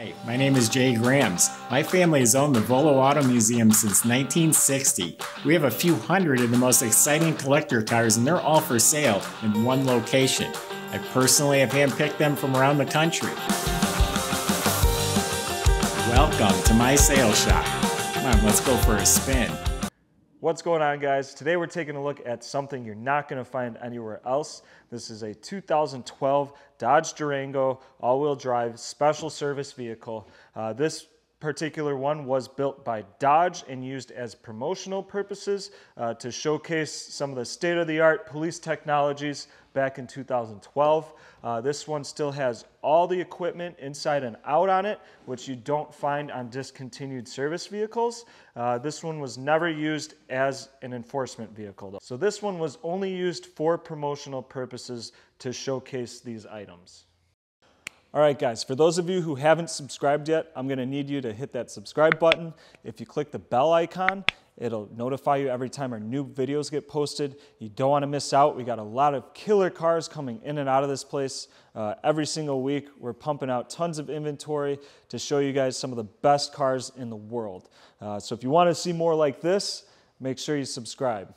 Hi, my name is Jay Grams. My family has owned the Volo Auto Museum since 1960. We have a few hundred of the most exciting collector cars, and they're all for sale in one location. I personally have handpicked them from around the country. Welcome to my sales shop. Come on, let's go for a spin. What's going on guys? Today we're taking a look at something you're not going to find anywhere else. This is a 2012 Dodge Durango all-wheel drive special service vehicle. Uh, this particular one was built by Dodge and used as promotional purposes uh, to showcase some of the state-of-the-art police technologies back in 2012. Uh, this one still has all the equipment inside and out on it, which you don't find on discontinued service vehicles. Uh, this one was never used as an enforcement vehicle. Though. So this one was only used for promotional purposes to showcase these items. All right, guys, for those of you who haven't subscribed yet, I'm gonna need you to hit that subscribe button. If you click the bell icon, it'll notify you every time our new videos get posted. You don't wanna miss out. We got a lot of killer cars coming in and out of this place uh, every single week. We're pumping out tons of inventory to show you guys some of the best cars in the world. Uh, so if you wanna see more like this, make sure you subscribe.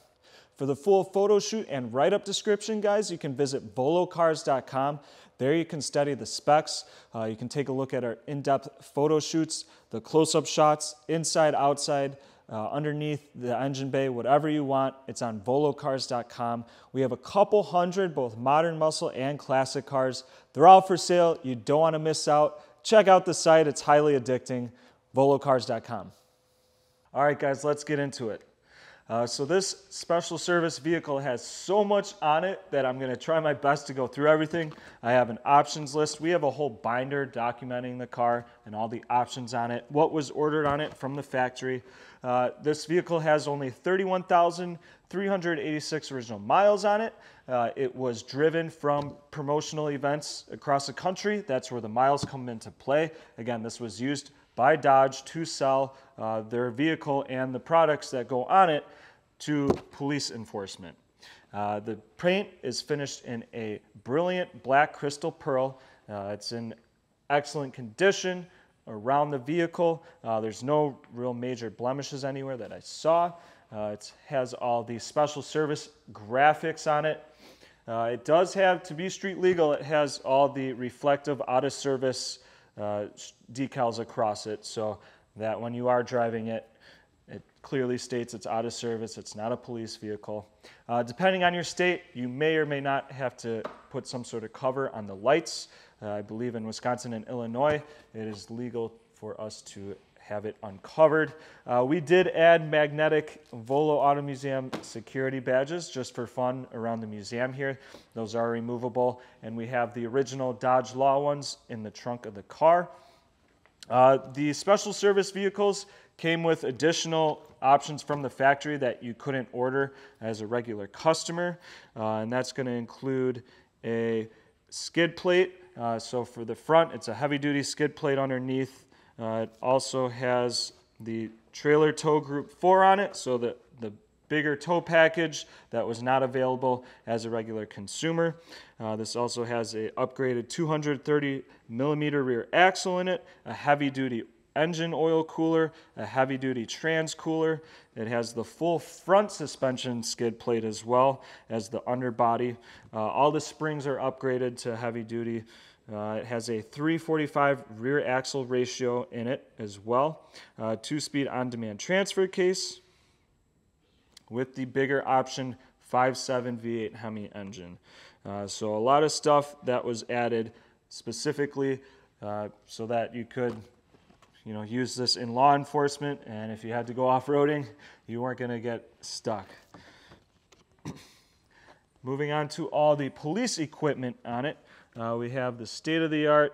For the full photo shoot and write-up description, guys, you can visit volocars.com. There you can study the specs. Uh, you can take a look at our in-depth photo shoots, the close-up shots, inside, outside, uh, underneath the engine bay, whatever you want. It's on volocars.com. We have a couple hundred, both modern muscle and classic cars. They're all for sale. You don't want to miss out. Check out the site. It's highly addicting. volocars.com. All right, guys, let's get into it. Uh, so this special service vehicle has so much on it that I'm gonna try my best to go through everything. I have an options list. We have a whole binder documenting the car and all the options on it, what was ordered on it from the factory. Uh, this vehicle has only 31,386 original miles on it. Uh, it was driven from promotional events across the country. That's where the miles come into play. Again, this was used by Dodge to sell uh, their vehicle and the products that go on it to police enforcement. Uh, the paint is finished in a brilliant black crystal pearl. Uh, it's in excellent condition around the vehicle. Uh, there's no real major blemishes anywhere that I saw. Uh, it has all the special service graphics on it. Uh, it does have, to be street legal, it has all the reflective out of service uh, decals across it so that when you are driving it, it clearly states it's out of service, it's not a police vehicle. Uh, depending on your state, you may or may not have to put some sort of cover on the lights. Uh, I believe in Wisconsin and Illinois, it is legal for us to have it uncovered. Uh, we did add magnetic Volo Auto Museum security badges just for fun around the museum here. Those are removable, and we have the original Dodge Law ones in the trunk of the car. Uh, the special service vehicles came with additional options from the factory that you couldn't order as a regular customer, uh, and that's going to include a skid plate. Uh, so for the front, it's a heavy duty skid plate underneath uh, it also has the trailer tow group 4 on it, so that the bigger tow package that was not available as a regular consumer. Uh, this also has a upgraded 230 millimeter rear axle in it, a heavy duty engine oil cooler, a heavy duty trans cooler. It has the full front suspension skid plate as well as the underbody. Uh, all the springs are upgraded to heavy duty uh, it has a 345 rear axle ratio in it as well. Uh, two-speed on-demand transfer case with the bigger option 5.7 V8 Hemi engine. Uh, so a lot of stuff that was added specifically uh, so that you could you know, use this in law enforcement and if you had to go off-roading, you weren't going to get stuck. Moving on to all the police equipment on it. Uh, we have the state-of-the-art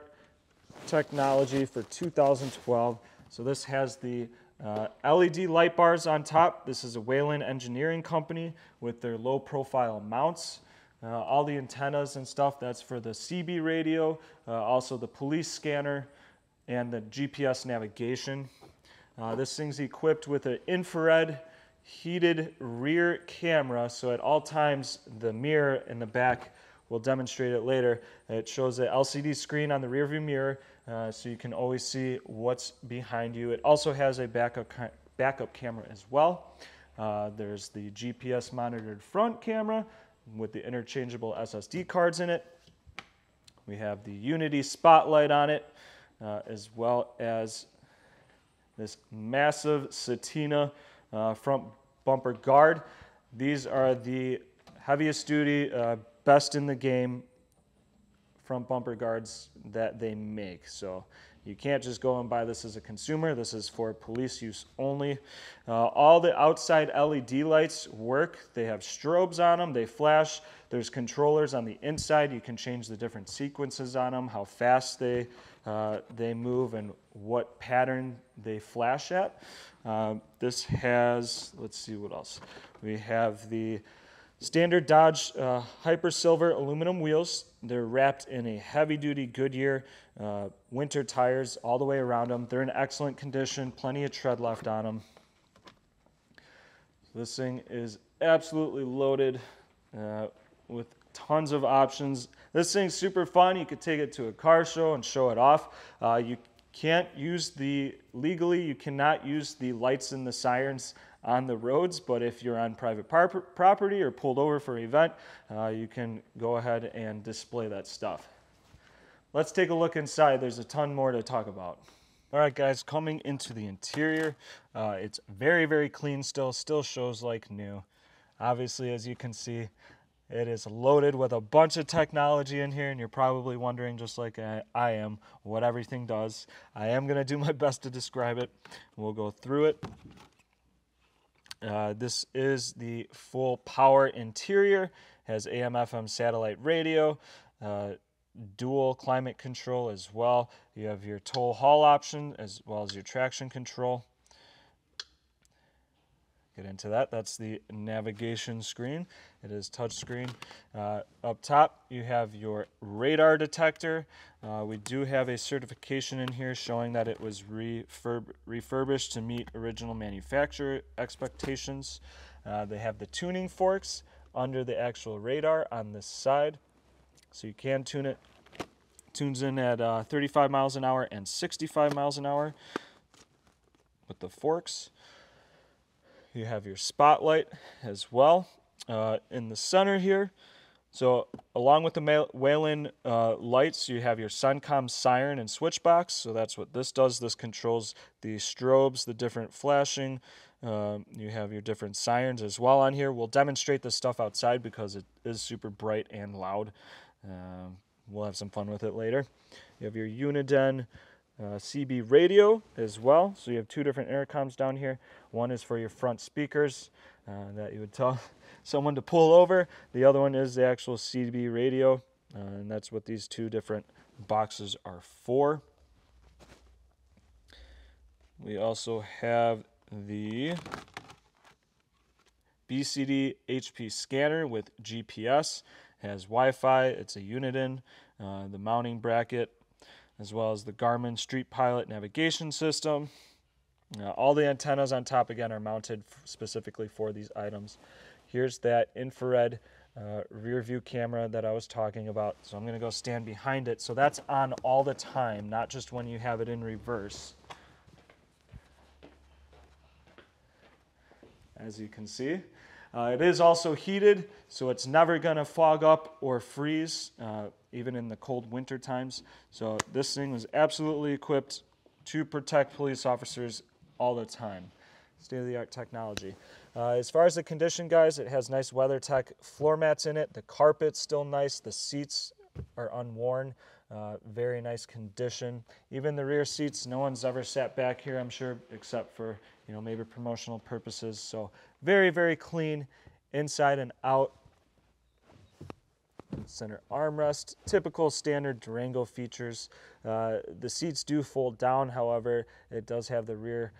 technology for 2012. So this has the uh, LED light bars on top. This is a Whelen Engineering Company with their low profile mounts. Uh, all the antennas and stuff, that's for the CB radio, uh, also the police scanner, and the GPS navigation. Uh, this thing's equipped with an infrared heated rear camera, so at all times the mirror in the back We'll demonstrate it later. It shows an LCD screen on the rearview mirror. uh, so you can always see what's behind you. It also has a backup, ca- backup camera as well. Uh, there's the GPS monitored front camera with the interchangeable SSD cards in it. We have the Unity spotlight on it, uh, as well as this massive Setina uh, front bumper guard. These are the heaviest duty, uh, best in the game front bumper guards that they make. So you can't just go and buy this as a consumer. This is for police use only. Uh, all the outside LED lights work. They have strobes on them. They flash. There's controllers on the inside. You can change the different sequences on them, how fast they, uh, they move, and what pattern they flash at. Uh, this has, let's see what else. We have the Standard Dodge uh, Hyper Silver aluminum wheels. They're wrapped in a heavy duty Goodyear uh, winter tires all the way around them. They're in excellent condition, plenty of tread left on them. This thing is absolutely loaded uh, with tons of options. This thing's super fun. You could take it to a car show and show it off. Uh, you can't use the, legally, you cannot use the lights and the sirens on the roads, but if you're on private property or pulled over for an event, uh, you can go ahead and display that stuff. Let's take a look inside. There's a ton more to talk about. All right, guys, coming into the interior, uh, it's very, very clean still, still shows like new. Obviously, as you can see, it is loaded with a bunch of technology in here, and you're probably wondering, just like I, I am, what everything does. I am going to do my best to describe it. We'll go through it. Uh, this is the full power interior, has AM FM satellite radio, uh, dual climate control as well. You have your tow haul option as well as your traction control. Get into that. That's the navigation screen. It is touchscreen. Uh, up top, you have your radar detector. Uh, we do have a certification in here showing that it was refurb refurbished to meet original manufacturer expectations. Uh, they have the tuning forks under the actual radar on this side. So you can tune it. Tunes in at uh, 35 miles an hour and 65 miles an hour with the forks. You have your spotlight as well uh, in the center here. So along with the Whelen uh, lights, you have your Suncom siren and switch box. So that's what this does. This controls the strobes, the different flashing. Um, you have your different sirens as well on here. We'll demonstrate this stuff outside because it is super bright and loud. Um, we'll have some fun with it later. You have your Uniden uh, CB radio as well. So you have two different intercoms down here. One is for your front speakers uh, that you would tell someone to pull over. The other one is the actual CB radio, uh, and that's what these two different boxes are for. We also have the BCD HP scanner with GPS. It has Wi-Fi. It's a Uniden. Uh, the mounting bracket as well as the Garmin Street Pilot navigation system. Uh, all the antennas on top again are mounted specifically for these items. Here's that infrared uh, rear view camera that I was talking about. So I'm going to go stand behind it. So that's on all the time, not just when you have it in reverse. As you can see. Uh, it is also heated, so it's never going to fog up or freeze, uh, even in the cold winter times. So this thing was absolutely equipped to protect police officers all the time. State-of-the-art technology. Uh, as far as the condition, guys, it has nice WeatherTech floor mats in it. The carpet's still nice. The seats are unworn. Uh, very nice condition. Even the rear seats, no one's ever sat back here, I'm sure, except for you know maybe promotional purposes. So very, very clean inside and out. Center armrest, typical standard Durango features. Uh, the seats do fold down, however, it does have the rear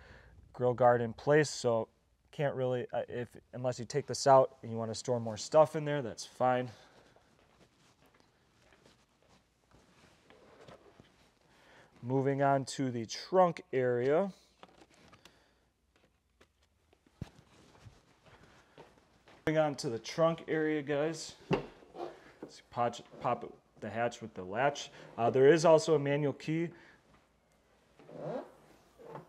grill guard in place, so can't really, uh, if unless you take this out and you want to store more stuff in there, that's fine. Moving on to the trunk area. Moving on to the trunk area, guys. Let's pop, pop the hatch with the latch. Uh, there is also a manual key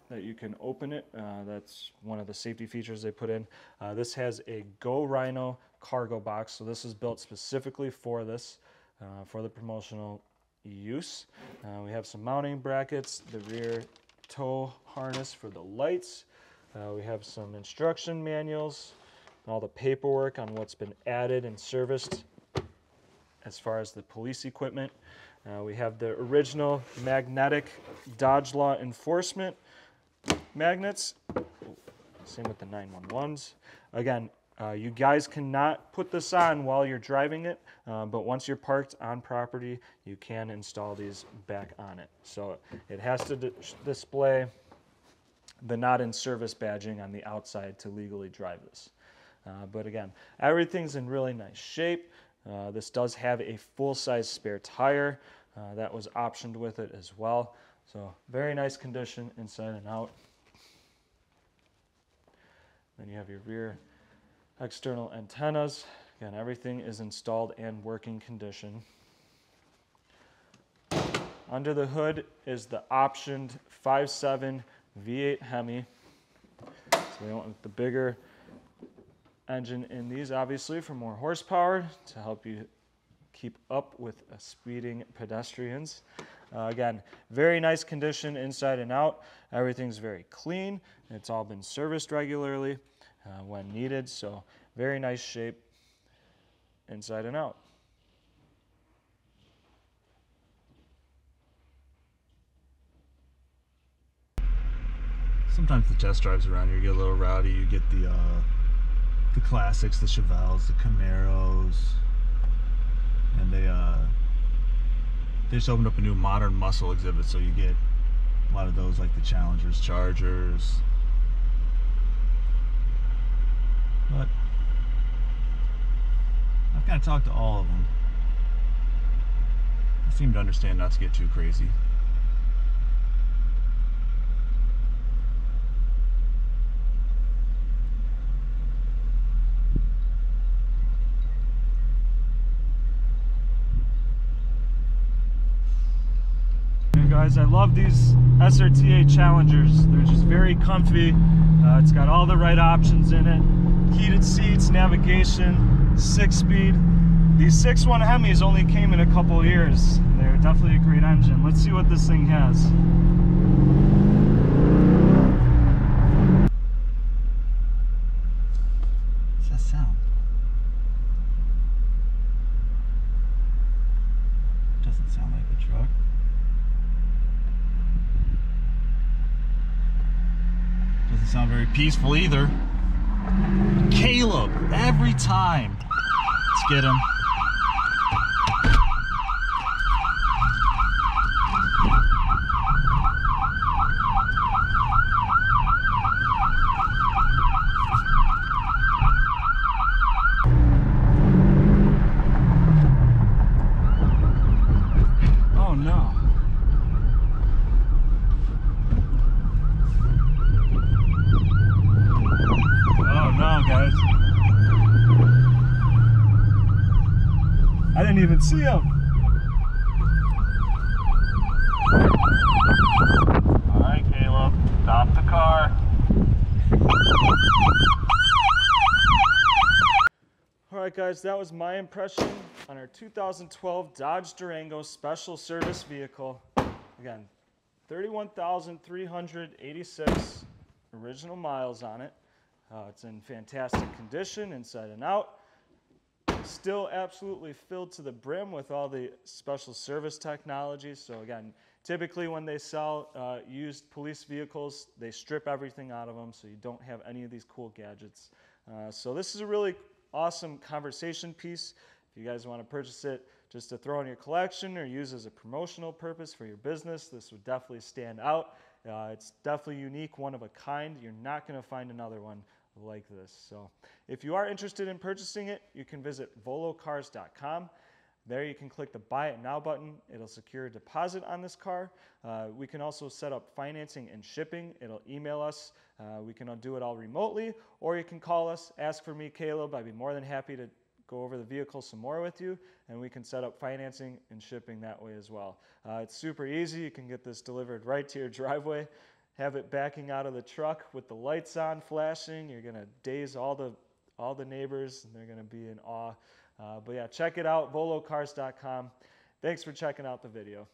that you can open it. Uh, that's one of the safety features they put in. Uh, this has a Go Rhino cargo box, so this is built specifically for this, uh, for the promotional use. Uh, we have some mounting brackets, the rear tow harness for the lights. Uh, we have some instruction manuals, all the paperwork on what's been added and serviced as far as the police equipment. Uh, we have the original magnetic Dodge Law Enforcement magnets. Same with the 911s. Again, uh, you guys cannot put this on while you're driving it, uh, but once you're parked on property, you can install these back on it. So it has to display the not in service badging on the outside to legally drive this. Uh, but again, everything's in really nice shape. Uh, this does have a full-size spare tire uh, that was optioned with it as well. So very nice condition inside and out. Then you have your rear external antennas. Again, everything is installed and working condition. Under the hood is the optioned 5.7 V8 Hemi. So we want the bigger engine in these, obviously, for more horsepower to help you keep up with uh, speeding pedestrians. Uh, again, very nice condition inside and out. Everything's very clean. It's all been serviced regularly uh, when needed, so very nice shape inside and out. Sometimes the test drives around here get a little rowdy. You get the uh, the classics, the Chevelles, the Camaros, and they uh, they just opened up a new modern muscle exhibit, so you get a lot of those like the Challengers, Chargers. But I've kind of talked to all of them. They seem to understand not to get too crazy. Guys. I love these SRT8 Challengers. They're just very comfy. Uh, it's got all the right options in it. Heated seats, navigation, six speed. These 6.1 Hemis only came in a couple years. They're definitely a great engine. Let's see what this thing has. What's that sound? Doesn't sound like a truck. Doesn't sound very peaceful either. Caleb, every time. Let's get him. Oh no. Oh no, guys. I didn't even see him. All right, Caleb, stop the car. All right, guys, that was my impression on our 2012 Dodge Durango Special Service Vehicle. Again, 31,386 original miles on it. Uh, it's in fantastic condition inside and out. Still absolutely filled to the brim with all the special service technology. So again, typically when they sell uh, used police vehicles, they strip everything out of them so you don't have any of these cool gadgets. Uh, so this is a really awesome conversation piece. If you guys want to purchase it just to throw in your collection or use as a promotional purpose for your business, this would definitely stand out. Uh, it's definitely unique, one of a kind. You're not going to find another one like this. So if you are interested in purchasing it, you can visit volocars.com. There you can click the Buy It Now button. It'll secure a deposit on this car. Uh, we can also set up financing and shipping. It'll email us. Uh, we can do it all remotely, or you can call us, ask for me, Caleb. I'd be more than happy to go over the vehicle some more with you, and we can set up financing and shipping that way as well. Uh, it's super easy. You can get this delivered right to your driveway have it backing out of the truck with the lights on flashing. You're going to daze all the all the neighbors and they're going to be in awe uh, but yeah, check it out, volocars.com. Thanks for checking out the video.